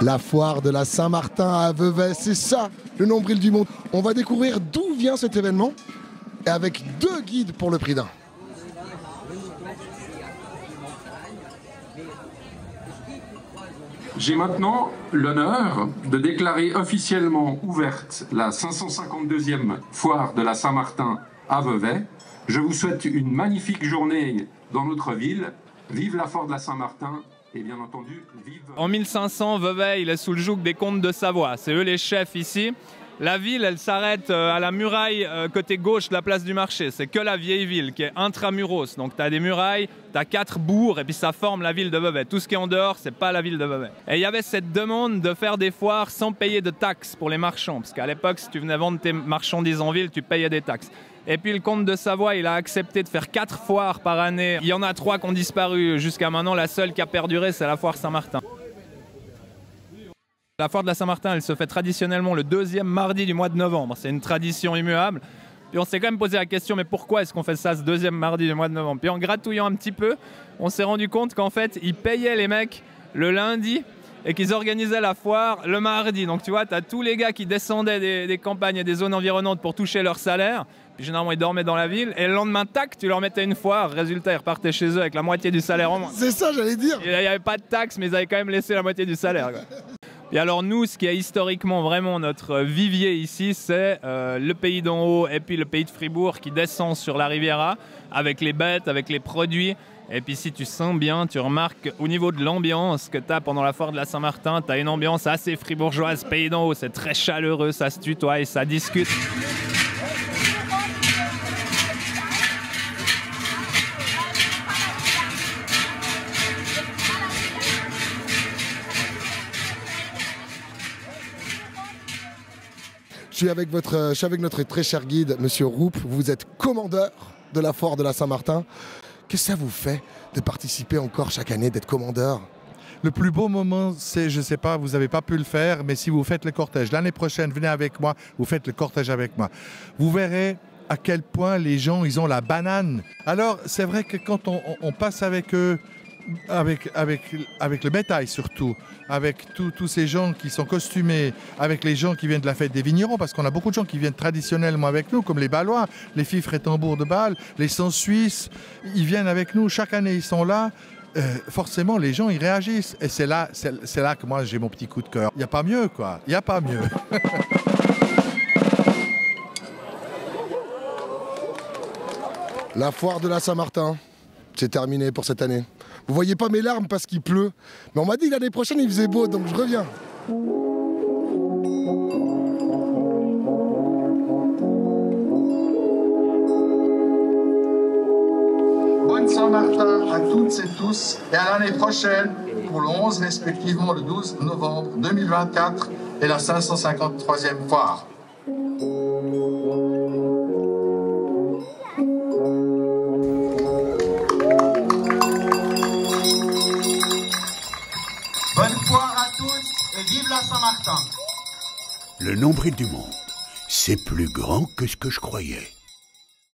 La foire de la Saint-Martin à Vevey, c'est ça, le nombril du monde. On va découvrir d'où vient cet événement et avec deux guides pour le prix d'un. J'ai maintenant l'honneur de déclarer officiellement ouverte la 552e foire de la Saint-Martin à Vevey. Je vous souhaite une magnifique journée dans notre ville. Vive la foire de la Saint-Martin et bien entendu. En 1500, Vevey, est sous le joug des comtes de Savoie. C'est eux les chefs ici. La ville, elle s'arrête euh, à la muraille euh, côté gauche de la place du marché. C'est que la vieille ville qui est intramuros. Donc tu as des murailles, tu as quatre bourgs et puis ça forme la ville de Vevey. Tout ce qui est en dehors, c'est pas la ville de Vevey. Et il y avait cette demande de faire des foires sans payer de taxes pour les marchands. Parce qu'à l'époque, si tu venais vendre tes marchandises en ville, tu payais des taxes. Et puis le comte de Savoie, il a accepté de faire quatre foires par année. Il y en a trois qui ont disparu jusqu'à maintenant. La seule qui a perduré, c'est la foire Saint-Martin. La foire de la Saint-Martin, elle se fait traditionnellement le deuxième mardi du mois de novembre. C'est une tradition immuable. Puis on s'est quand même posé la question, mais pourquoi est-ce qu'on fait ça ce deuxième mardi du mois de novembre? Puis en gratouillant un petit peu, on s'est rendu compte qu'en fait, ils payaient les mecs le lundi et qu'ils organisaient la foire le mardi. Donc tu vois, tu as tous les gars qui descendaient des, des, campagnes et des zones environnantes pour toucher leur salaire. Puis généralement, ils dormaient dans la ville. Et le lendemain, tac, tu leur mettais une foire. Résultat, ils repartaient chez eux avec la moitié du salaire en moins. C'est ça, j'allais dire. Il n'y avait pas de taxes, mais ils avaient quand même laissé la moitié du salaire. Quoi. Et alors nous, ce qui est historiquement vraiment notre vivier ici, c'est euh, le pays d'en haut et puis le pays de Fribourg qui descend sur la Riviera avec les bêtes, avec les produits. Et puis si tu sens bien, tu remarques au niveau de l'ambiance que tu as pendant la foire de la Saint-Martin, tu as une ambiance assez fribourgeoise, pays d'en haut, c'est très chaleureux, ça se tutoie et ça discute. Avec, votre, je suis avec notre très cher guide, Monsieur Roup. Vous êtes commandeur de la foire de la Saint-Martin. Qu'est-ce que ça vous fait de participer encore chaque année, d'être commandeur? Le plus beau moment, c'est, je ne sais pas, vous n'avez pas pu le faire, mais si vous faites le cortège, l'année prochaine, venez avec moi, vous faites le cortège avec moi. Vous verrez à quel point les gens, ils ont la banane. Alors, c'est vrai que quand on passe avec eux, avec, avec, avec le bétail surtout, avec tous ces gens qui sont costumés, avec les gens qui viennent de la fête des vignerons, parce qu'on a beaucoup de gens qui viennent traditionnellement avec nous, comme les Balois, les fifres et tambours de Bâle, les Sans Suisses, ils viennent avec nous, chaque année ils sont là. Euh, forcément, les gens, ils réagissent. Et c'est là, c'est là que moi, j'ai mon petit coup de cœur. Il n'y a pas mieux, quoi. Il n'y a pas mieux. La foire de la Saint-Martin, c'est terminé pour cette année. Vous voyez pas mes larmes parce qu'il pleut. Mais on m'a dit que l'année prochaine il faisait beau, donc je reviens. Bonne Saint-Martin à toutes et tous et à l'année prochaine pour le 11 respectivement le 12 novembre 2024 et la 553e foire. Et vive la Saint-Martin. Le nombril du monde, c'est plus grand que ce que je croyais.